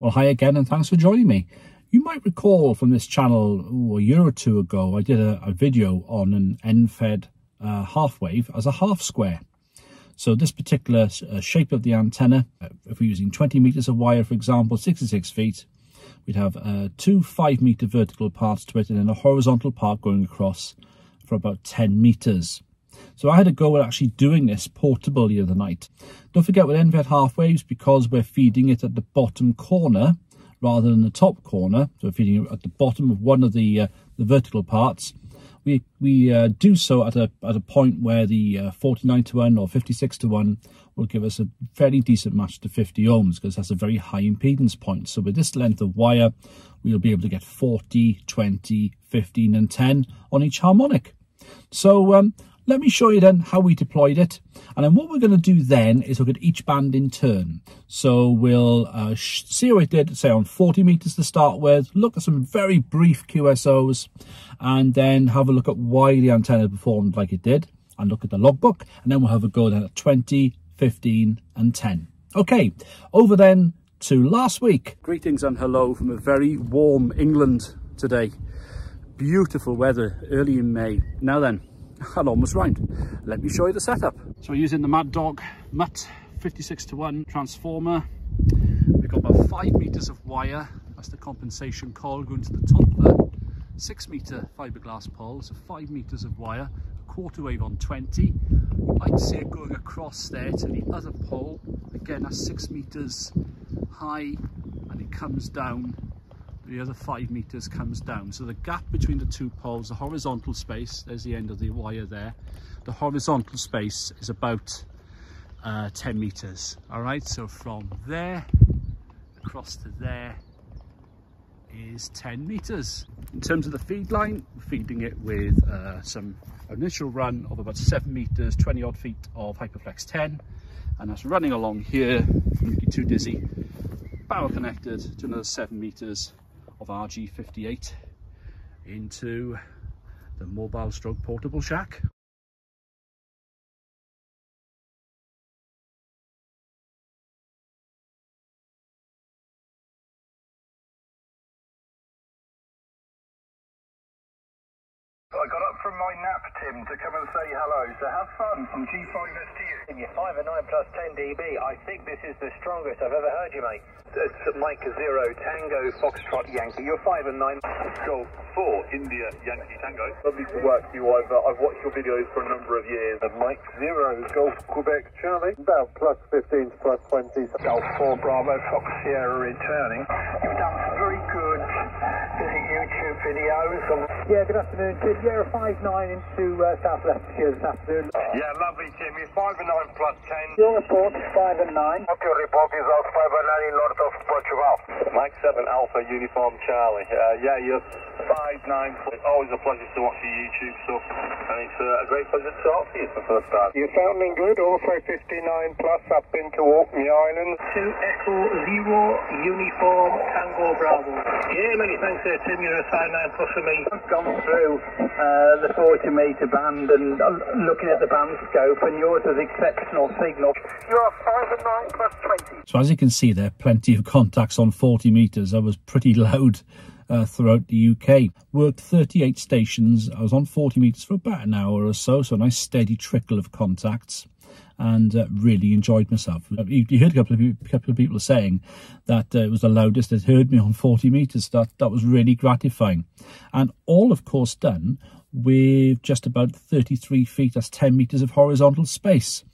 Well, hi again, and thanks for joining me. You might recall from this channel ooh, a year or two ago, I did a, a video on an end-fed uh, half wave as a half square. So this particular uh, shape of the antenna, uh, if we're using 20 meters of wire, for example, 66 feet, we'd have uh, two five meter vertical parts to it and then a horizontal part going across for about 10 meters. So I had a go at actually doing this portable the other night. Don't forget with end-fed half waves, because we're feeding it at the bottom corner rather than the top corner, so we're feeding it at the bottom of one of the, uh, the vertical parts, we, we uh, do so at a, at a point where the uh, 49 to 1 or 56 to 1 will give us a fairly decent match to 50 ohms because that's a very high impedance point. So with this length of wire, we'll be able to get 40, 20, 15 and 10 on each harmonic. So um, let me show you then how we deployed it. And then what we're going to do then is look at each band in turn. So we'll uh, see how it did, say on 40 meters to start with, look at some very brief QSOs, and then have a look at why the antenna performed like it did, and look at the logbook, and then we'll have a go then at 20, 15 and 10. Okay, over then to last week. Greetings and hello from a very warm England today. Beautiful weather early in May. Now then, I'll almost rhymed. Let me show you the setup. So we're using the Mad Dog Mutt 56 to 1 transformer. We've got about 5 meters of wire. That's the compensation coil going to the top of the 6 meter fiberglass pole. So 5 meters of wire, quarter wave on 20. You might see it going across there to the other pole. Again, that's 6 meters high and it comes down the other five meters comes down. So the gap between the two poles, the horizontal space, there's the end of the wire there. The horizontal space is about uh, 10 meters. All right, so from there across to there is 10 meters. In terms of the feed line, feeding it with uh, some initial run of about seven meters, 20 odd feet of Hyperflex 10. And that's running along here, you get too dizzy, power connected to another seven meters of RG58 into the mobile stroke portable shack. From my nap, Tim, to come and say hello. So have fun from G5S to you. You're 5 and 9 plus 10 dB. I think this is the strongest I've ever heard you, mate. It's Mike Zero, Tango, Foxtrot, Yankee. You're 5 and 9. Golf 4, India, Yankee, Tango. Lovely to work with you. I've, uh, I've watched your videos for a number of years. Uh, Mike Zero, Golf Quebec, Charlie. About plus 15 to plus 20. Golf 4, Bravo, Fox Sierra returning. You've done some very good YouTube videos. On... Yeah, good afternoon, Tim. Yeah, a 5 9 into uh, South Leicestershire this afternoon. Yeah, lovely, Tim. You're 5 and 9 plus 10. Your report, 5 and 9. What your report is out 5 and 9 in North of Portugal. Mike 7 Alpha, Uniform Charlie. Uh, yeah, you're 5 9. It's always a pleasure to watch your YouTube stuff. And it's uh, a great pleasure to talk to you for the first time. You're sounding good. Also 59 plus up into Orkney Island. 2 Echo 0 Uniform Tango Bravo. Yeah, many thanks there, Tim. You're a 5 9 plus for me. I've gone through uh, the 40 metre band and uh, looking at the band scope, and yours is exceptional signal. You're 5 and 9 plus 20. So as you can see there, are plenty of contacts on 40 metres. I was pretty loud uh, throughout the UK. Worked 38 stations. I was on 40 metres for about an hour or so, so a nice steady trickle of contacts and uh, really enjoyed myself. You, you heard a couple of, couple of people saying that uh, it was the loudest that heard me on 40 metres. That, that was really gratifying. And all, of course, done with just about 33 feet, that's 10 metres of horizontal space,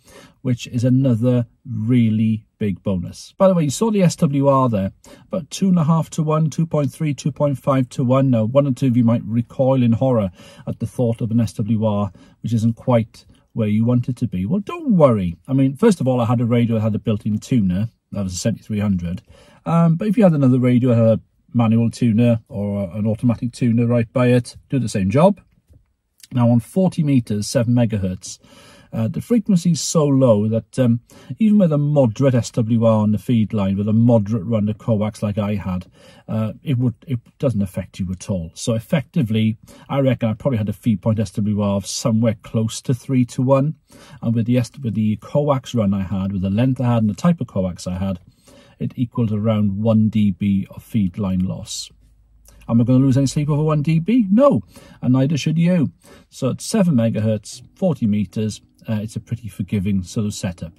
which is another really big bonus. By the way, you saw the SWR there, about 2.5 to 1, 2.3, 2.5 to 1. Now, one or two of you might recoil in horror at the thought of an SWR, which isn't quite where you want it to be. Well, don't worry. I mean, first of all, I had a radio that had a built-in tuner. That was a 7300. Um, but if you had another radio that had a manual tuner or an automatic tuner right by it, do the same job. Now on 40 meters, 7 megahertz, uh, the frequency is so low that um, even with a moderate SWR on the feed line, with a moderate run of coax like I had, uh, it would it doesn't affect you at all. So effectively, I reckon I probably had a feed point SWR of somewhere close to three to one, and with the with the coax run I had, with the length I had and the type of coax I had, it equaled around 1 dB of feed line loss. Am I going to lose any sleep over 1 dB? No, and neither should you. So at 7 megahertz, 40 meters, uh, it's a pretty forgiving sort of setup.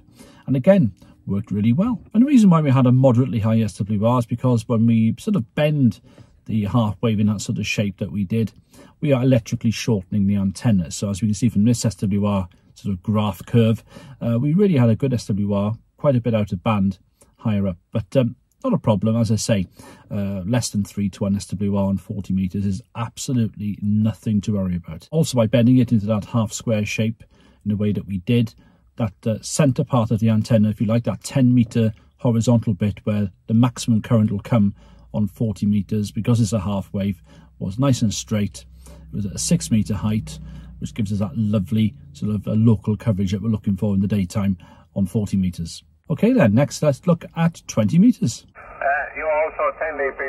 And again, worked really well. And the reason why we had a moderately high SWR is because when we sort of bend the half wave in that sort of shape that we did, we are electrically shortening the antenna. So as we can see from this SWR sort of graph curve, uh, we really had a good SWR, quite a bit out of band higher up. But um, not a problem, as I say, uh, less than 3 to 1 SWR on 40 metres is absolutely nothing to worry about. Also, by bending it into that half square shape in the way that we did, that uh, centre part of the antenna, if you like, that 10 metre horizontal bit where the maximum current will come on 40 metres because it's a half wave, was nice and straight. It was at a 6 metre height, which gives us that lovely sort of uh, local coverage that we're looking for in the daytime on 40 metres. Okay then, next let's look at 20 metres. Uh, you also 10 dB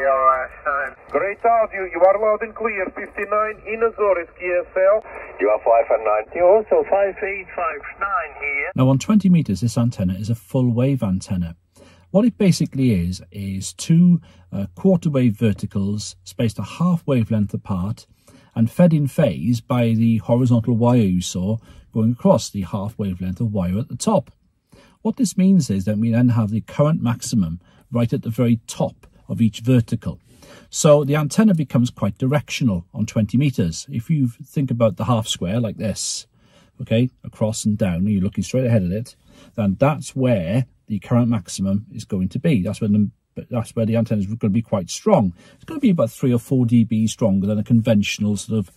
time. Great audio, you are loud and clear. 59 in Azores QSL. You are 5 and 9. You also 5859 here. Now on 20 metres, this antenna is a full wave antenna. What it basically is, is two uh, quarter wave verticals spaced a half wavelength apart and fed in phase by the horizontal wire you saw going across the half wavelength of wire at the top. What this means is that we then have the current maximum right at the very top of each vertical. So the antenna becomes quite directional on 20 meters. If you think about the half square like this, okay, across and down, and you're looking straight ahead of it, then that's where the current maximum is going to be. That's where the that's where the antenna is going to be quite strong. It's going to be about three or four dB stronger than a conventional sort of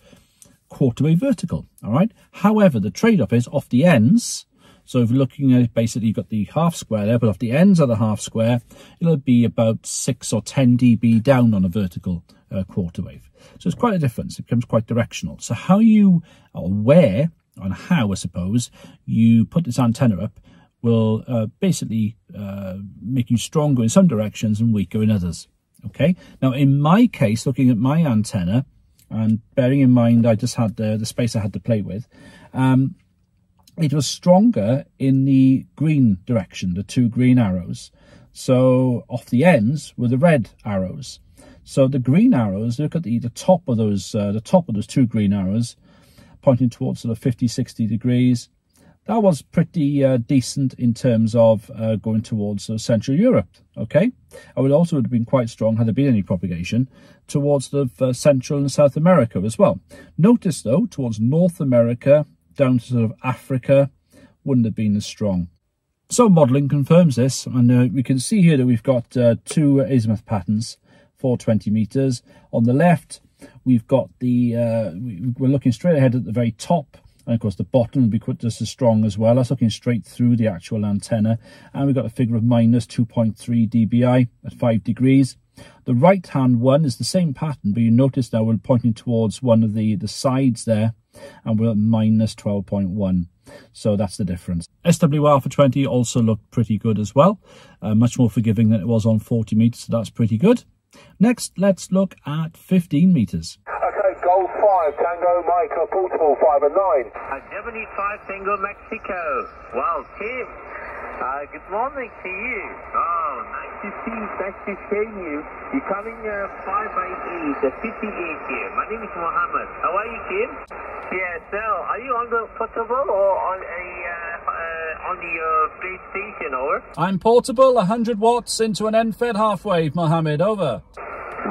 quarter wave vertical. All right. However, the trade-off is off the ends, so if you're looking at it, basically you've got the half square there, but off the ends of the half square, it'll be about 6 or 10 dB down on a vertical uh, quarter wave. So it's quite a difference. It becomes quite directional. So how you, or where, and how, I suppose, you put this antenna up will uh, basically uh, make you stronger in some directions and weaker in others. Okay. Now, in my case, looking at my antenna, and bearing in mind I just had the, the space I had to play with, um, it was stronger in the green direction, the two green arrows. So off the ends were the red arrows. So the green arrows, look at the, the top of those, uh, the top of those two green arrows, pointing towards sort of 50, 60 degrees. That was pretty uh, decent in terms of uh, going towards uh, Central Europe, okay? I would also have been quite strong had there been any propagation towards the uh, Central and South America as well. Notice though, towards North America, down to sort of Africa wouldn't have been as strong. So modelling confirms this, and uh, we can see here that we've got uh, two azimuth patterns for 20 metres. On the left, we've got the, uh, we're looking straight ahead at the very top, and of course the bottom will be quite just as strong as well. That's looking straight through the actual antenna, and we've got a figure of minus 2.3 dBi at 5 degrees. The right hand one is the same pattern, but you notice now we're pointing towards one of the, the sides there, and we're at minus 12.1. So that's the difference. SWR for 20 also looked pretty good as well. Uh, much more forgiving than it was on 40 meters, so that's pretty good. Next, let's look at 15 meters. Okay, Golf 5, Tango Mike, portable 5 and 9. Uh, 75 Tango Mexico. Wow, Tim. Uh, good morning to you. Oh, nice to see you. Nice to see you. You're coming uh, 5 by 8, uh, 58 here. My name is Mohammed. How are you, Kim? Yeah, so are you on the portable or on a uh, uh, on the uh, PlayStation, over? I'm portable, 100 watts into an end-fed half wave, Mohammed, over.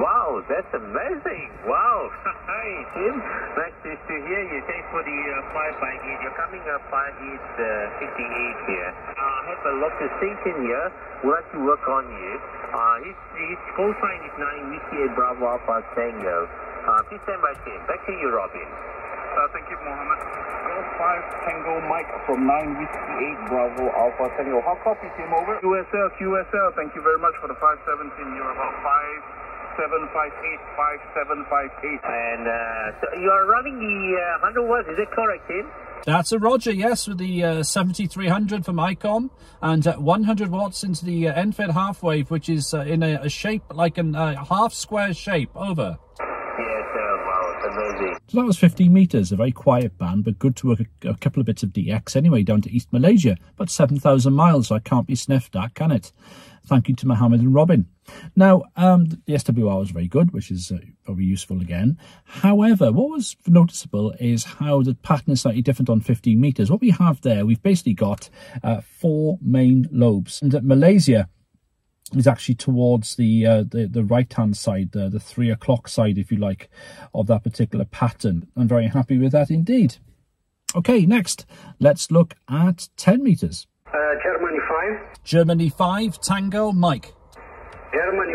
Wow, that's amazing. Wow. Hi, Tim. Nice to, to hear you. Thanks for the uh, 5 by 8. You're coming up 5 uh, 58 here. Uh, I have a lot of station here. We'd like to work on you. Uh, his, his call sign is 9 VCA Bravo Alpha Tango. Uh, please stand by, Tim. Back to you, Robin. Uh, thank you, Mohammed. Golf 5 Tango Mike from 9 Whiskey 8 Bravo Alpha Tango. How copy, Tim, over? QSL, QSL. Thank you very much for the 517. You're about 5... 5758 And uh, so you are running the uh, 100 watts, is it correct, Tim? That's a Roger, yes, with the uh, 7300 from ICOM and uh, 100 watts into the uh, end-fed half wave, which is uh, in a, a, shape like a uh, half square shape. Over. So that was 15 metres, a very quiet band, but good to work a, a, couple of bits of DX anyway, down to East Malaysia, but 7,000 miles, so I can't be sniffed at, can it? thank you to Mohammed and Robin. Now, um, the SWR was very good, which is uh, probably useful again. However, what was noticeable is how the pattern is slightly different on 15 metres. What we have there, we've basically got uh, four main lobes. And at Malaysia is actually towards the uh, the, the right hand side, the, the three o'clock side, if you like, of that particular pattern. I'm very happy with that indeed. Okay, next, let's look at 10 meters. Uh, Germany 5. Germany 5, Tango, Mike. Germany 5, Tango Mike.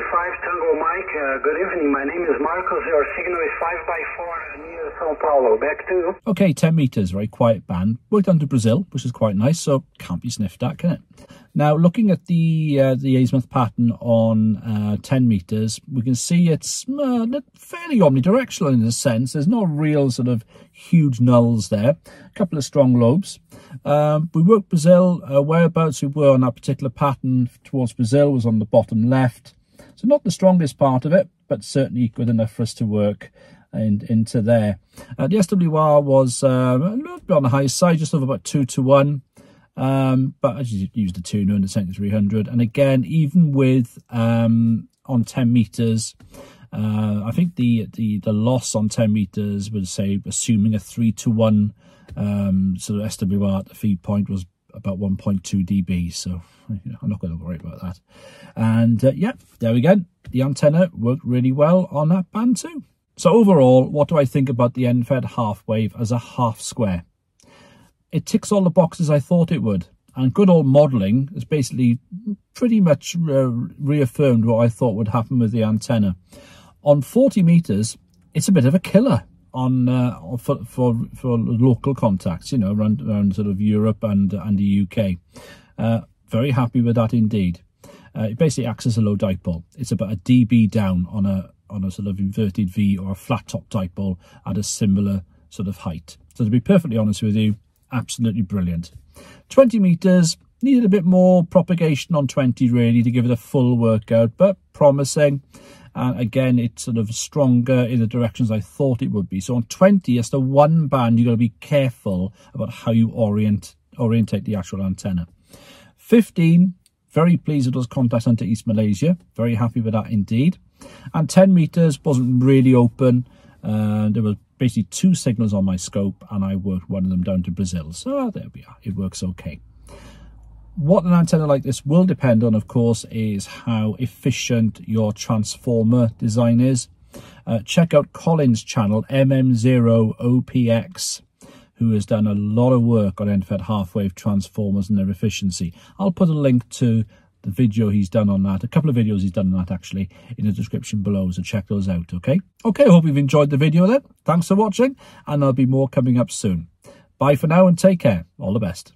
Uh, good evening. My name is Marcos. Your signal is 5 by 4 near Sao Paulo. Back to. you. Okay, 10 metres, very quiet band. Worked under Brazil, which is quite nice, so can't be sniffed at, can it? Now, looking at the uh, the azimuth pattern on uh, 10 metres, we can see it's uh, fairly omnidirectional in a sense. There's no real sort of huge nulls there. A couple of strong lobes. Um, we worked Brazil, uh, whereabouts we were on that particular pattern towards Brazil was on the bottom left. So not the strongest part of it, but certainly good enough for us to work in, into there. Uh, the SWR was uh, a little bit on the high side, just over about 2 to 1. Um, but I just used the tuner and the 7300. And again, even with um, on 10 meters, uh, I think the, the, the loss on 10 meters would say, assuming a 3 to 1 um, sort of SWR at the feed point was about 1.2 dB. So you know, I'm not going to worry about that. And uh, yeah, there we go. The antenna worked really well on that band too. So overall, what do I think about the end-fed half wave as a half square? it ticks all the boxes I thought it would. And good old modelling has basically pretty much uh, reaffirmed what I thought would happen with the antenna. On 40 metres, it's a bit of a killer on uh, for, for for local contacts, you know, around, around sort of Europe and and the UK. Uh, very happy with that indeed. Uh, it basically acts as a low dipole. It's about a dB down on a on a sort of inverted V or a flat top dipole at a similar sort of height. So to be perfectly honest with you, absolutely brilliant. 20 metres, needed a bit more propagation on 20 really to give it a full workout, but promising. And again, it's sort of stronger in the directions I thought it would be. So on 20, it's the one band, you've got to be careful about how you orient orientate the actual antenna. 15, very pleased with those contacts onto East Malaysia. Very happy with that indeed. And 10 meters wasn't really open. Uh, there were basically two signals on my scope and I worked one of them down to Brazil. So there we are. It works okay. What an antenna like this will depend on, of course, is how efficient your transformer design is. Uh, check out Colin's channel, MM0OPX, who has done a lot of work on end-fed half-wave transformers and their efficiency. I'll put a link to the video he's done on that, a couple of videos he's done on that actually, in the description below, so check those out, okay? Okay, I hope you've enjoyed the video then. Thanks for watching, and there'll be more coming up soon. Bye for now and take care. All the best.